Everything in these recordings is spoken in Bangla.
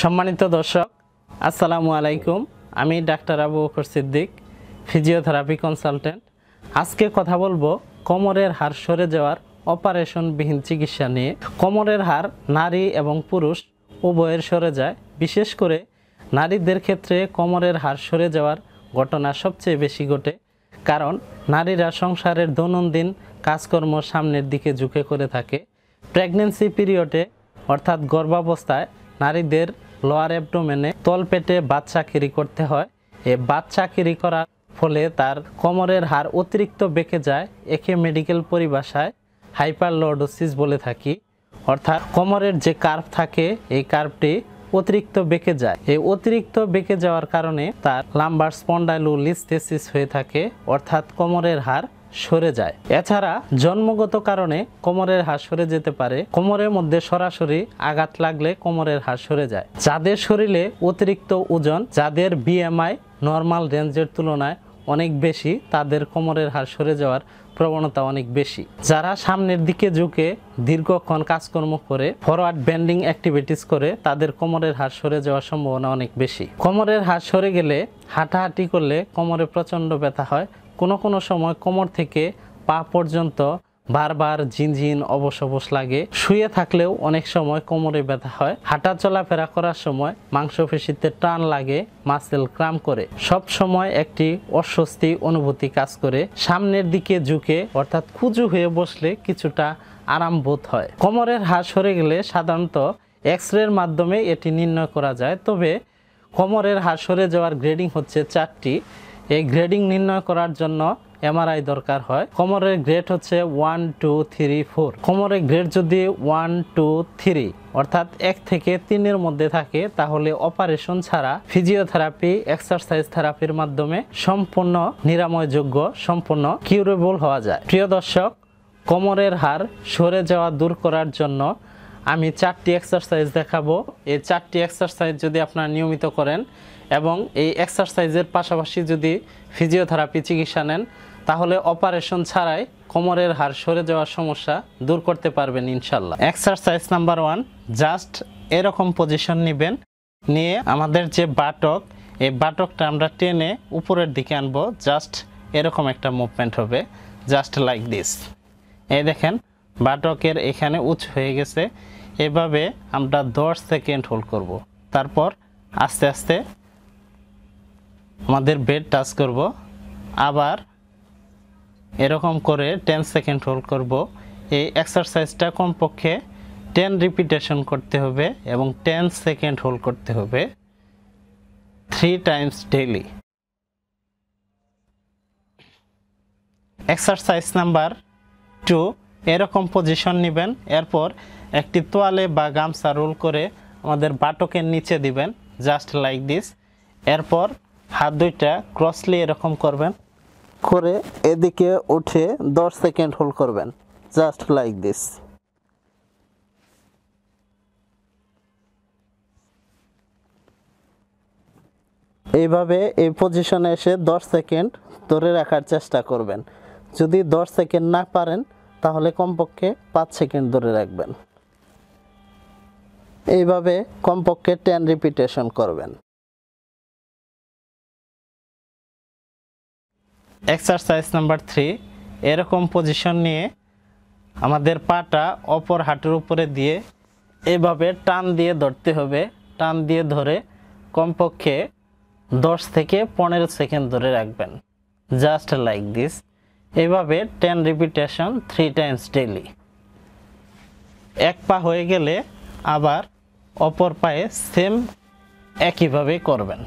সম্মানিত দর্শক, আসসালামু আলাইকুম। আমি doctor Abu Bakar Siddique physiotherapy consultant আজকে কথা বলব কোমরের হাড় সরে যাওয়ার অপারেশনবিহীন চিকিৎসা নিয়ে। কোমরের হাড় নারী এবং পুরুষ উভয়ের সরে যায়। বিশেষ করে নারীদের ক্ষেত্রে কোমরের হাড় সরে যাওয়ার ঘটনা সবচেয়ে বেশি ঘটে। কারণ নারীরা সংসারের দৈনন্দিন কাজকর্ম সামনের দিকে ঝুঁকে করে থাকে। প্রেগনেন্সি পিরিয়ডে, অর্থাৎ গর্ভাবস্থায় নারীদের লোয়ার অ্যাবডোমেনে তলপেটে বাচ্চাকিরি করতে হয়। এ বাচ্চাকিরি করার ফলে তার কোমরের হাড় অতিরিক্ত বেঁকে যায়। একে মেডিকেল পরিভাষায় হাইপারলোডোসিস বলে থাকি। অর্থাৎ কোমরের যে কার্ভ থাকে, এই কার্ভটি অতিরিক্ত বেঁকে যায়। এই অতিরিক্ত বেঁকে যাওয়ার কারণে তার লাম্বার স্পন্ডাইলোলিস্থেসিস হয়ে থাকে। অর্থাৎ কোমরের হাড় সরে যায়। এছাড়া জন্মগত কারণে কোমরের হাড় সরে যেতে পারে। কোমরের মধ্যে সরাসরি আঘাত লাগলে কোমরের হাড় সরে যায়। যাদের শরীরে অতিরিক্ত ওজন, যাদের বিএমআই নর্মাল রেঞ্জের তুলনায় অনেক বেশি, তাদের কোমরের হাড় সরে যাওয়ার প্রবণতা অনেক বেশি। যারা সামনের দিকে ঝুঁকে দীর্ঘক্ষণ কাজকর্ম করে ফরওয়ার্ড বেন্ডিং অ্যাক্টিভিটিস করে, তাদের কোমরের হাড় সরে যাওয়ার সম্ভাবনা অনেক বেশি। কোমরের হাড় সরে গেলে হাঁটাহাঁটি করলে কোমরে প্রচণ্ড ব্যথা হয় কোনো কোনো সময় কোমর থেকে পা পর্যন্ত বারবার ঝিনঝিন অবশ লাগে। শুয়ে থাকলেও অনেক সময় কোমরে ব্যথা হয়। হাঁটা চলাফেরা করার সময় মাংসপেশিতে টান লাগে মাসেল ক্রাম করে। সব সময় একটি অস্বস্তি অনুভূতি কাজ করে। সামনের দিকে ঝুঁকে, অর্থাৎ কুজু হয়ে বসলে কিছুটা আরাম বোধ হয়। কোমরের হাড় সরে গেলে সাধারণত এক্স রের মাধ্যমে এটি নির্ণয় করা যায়। তবে কোমরের হাড় সরে যাওয়ার গ্রেডিং হচ্ছে চারটি। এই গ্রেডিং নির্ণয় করার জন্য এমআরআই দরকার হয়। কোমরের গ্রেড হচ্ছে ওয়ান টু থ্রি ফোর কোমরের গ্রেড যদি ওয়ান টু থ্রি অর্থাৎ এক থেকে তিনের মধ্যে থাকে, তাহলে অপারেশন ছাড়া ফিজিওথেরাপি, এক্সারসাইজ থেরাপির মাধ্যমে সম্পূর্ণ নিরাময়যোগ্য, সম্পূর্ণ কিউরেবল হওয়া যায়। প্রিয় দর্শক, কোমরের হাড় সরে যাওয়া দূর করার জন্য আমি চারটি এক্সারসাইজ দেখাবো। এই চারটি এক্সারসাইজ যদি আপনারা নিয়মিত করেন এবং এই এক্সারসাইজের পাশাপাশি যদি ফিজিওথেরাপি চিকিৎসা নেন, তাহলে অপারেশন ছাড়াই কোমরের হাড় সরে যাওয়ার সমস্যা দূর করতে পারবেন ইনশাল্লাহ। এক্সারসাইজ নাম্বার ওয়ান জাস্ট এরকম পজিশন নেবেন, নিয়ে আমাদের যে বাটক, এই বাটকটা আমরা টেনে উপরের দিকে আনব জাস্ট এরকম একটা মুভমেন্ট হবে জাস্ট লাইক দিস এই দেখেন, বাটকের এখানে উঁচু হয়ে গেছে, এভাবে আমরা দশ সেকেন্ড হোল্ড করব। তারপর আস্তে আস্তে আমাদের বেড টাচ করব, আবার এরকম করে টেন সেকেন্ড হোল্ড করব। এই এক্সারসাইজটা কমপক্ষে টেন রিপিটেশন করতে হবে এবং টেন সেকেন্ড হোল্ড করতে হবে three times daily exercise number two এরকম পজিশন নেবেন, এরপর একটি তোয়ালে বা গামছা রোল করে আমাদের বাটকের নিচে দিবেন জাস্ট লাইক দিস এরপর হাত দুইটা ক্রসলি এরকম করবেন। করে এদিকে উঠে দশ সেকেন্ড হোল্ড করবেন। Just like this. এইভাবে এই পজিশনে এসে দশ সেকেন্ড ধরে রাখার চেষ্টা করবেন। যদি দশ সেকেন্ড না পারেন, তাহলে কমপক্ষে পাঁচ সেকেন্ড ধরে রাখবেন। এইভাবে কমপক্ষে টেন রিপিটেশন করবেন। এক্সারসাইজ নাম্বার থ্রি এরকম পজিশন নিয়ে আমাদের পাটা অপর হাঁটুর উপরে দিয়ে এভাবে টান দিয়ে ধরতে হবে। টান দিয়ে ধরে কমপক্ষে দশ থেকে পনেরো সেকেন্ড ধরে রাখবেন। জাস্ট লাইক দিস এভাবে ten repetition three times daily এক পা হয়ে গেলে আবার অপর পায়ে সেম একইভাবে করবেন।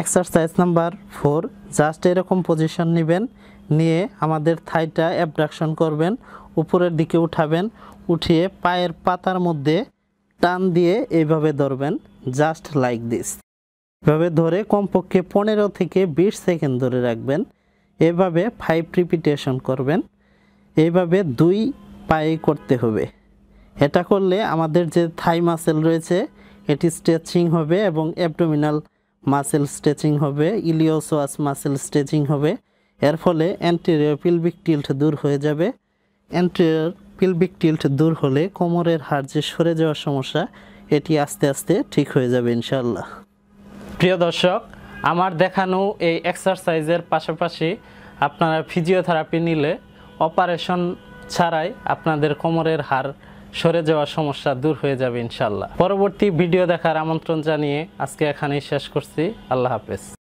এক্সারসাইজ নাম্বার ফোর জাস্ট এরকম পজিশন নেবেন, নিয়ে আমাদের থাইটা অ্যাবডাকশন করবেন, উপরের দিকে উঠাবেন, উঠিয়ে পায়ের পাতার মধ্যে টান দিয়ে এইভাবে ধরবেন জাস্ট লাইক দিস এভাবে ধরে কমপক্ষে পনেরো থেকে বিশ সেকেন্ড ধরে রাখবেন, এভাবে ফাইভ রিপিটেশন করবেন এইভাবে দুই পায়ে করতে হবে। এটা করলে আমাদের যে থাই মাসেল রয়েছে, এটি স্ট্রেচিং হবে এবং অ্যাবডোমিনাল মাসেল স্ট্রেচিং হবে ইলিওসোয়াস মাসেল স্ট্রেচিং হবে, এর ফলে অ্যান্টেরিয়র পিলভিক টিল্ট দূর হয়ে যাবে। অ্যান্টেরিয়র পিলবিক টিল্ট দূর হলে কোমরের হাড় যে সরে যাওয়ার সমস্যা, এটি আস্তে আস্তে ঠিক হয়ে যাবে ইনশাল্লাহ প্রিয় দর্শক, আমার দেখানো এই এক্সারসাইজের পাশাপাশি আপনারা ফিজিওথেরাপি নিলে অপারেশন ছাড়াই আপনাদের কোমরের হাড় সরে যাওয়ার সমস্যা দূর হয়ে যাবে ইনশাল্লাহ পরবর্তী ভিডিও দেখার আমন্ত্রণ জানিয়ে আজকে এখানেই শেষ করছি। আল্লাহ হাফেজ।